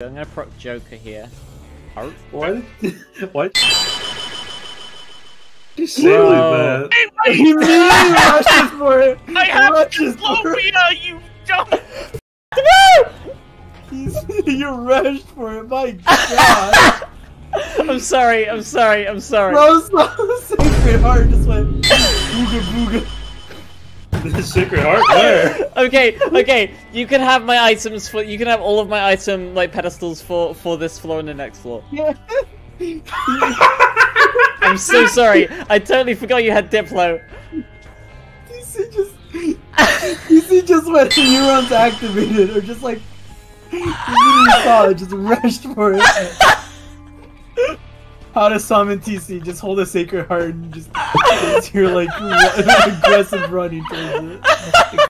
I'm gonna proc Joker here. Art? What? what? He's silly, man. He immediately rushes for it. I have rushes for it. phobia, you dumb. He's, you rushed for it. My God. I'm sorry, I'm sorry, I'm sorry. Bro, so Sacred Heart just went booga booga. The secret Heart? Where? Okay, okay, you can have my items for you can have all of my item like pedestals for for this floor and the next floor. Yeah. I'm so sorry. I totally forgot you had Diplo. TC just TC just went the neurons activated or just like you saw it, just rushed for it. How to summon TC, just hold a sacred heart and just you're like aggressive running towards it.